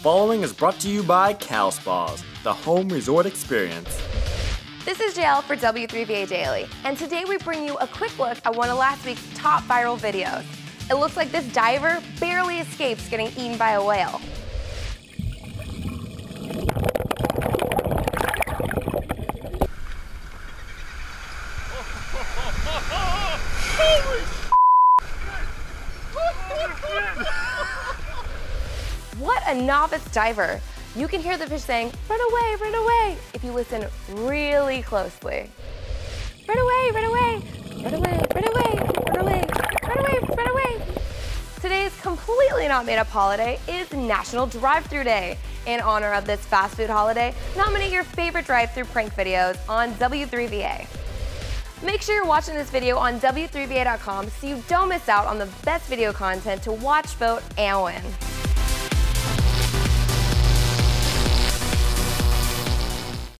following is brought to you by Cal Spas, the home resort experience. This is JL for W3VA Daily, and today we bring you a quick look at one of last week's top viral videos. It looks like this diver barely escapes getting eaten by a whale. A novice diver! You can hear the fish saying, run away, run away, if you listen really closely. Run away, run away, run away, run away, run away, run away, run away. Today's completely not made up holiday is National Drive-Thru Day. In honor of this fast food holiday, nominate your favorite drive-thru prank videos on W3VA. Make sure you're watching this video on W3VA.com so you don't miss out on the best video content to watch, vote, and win.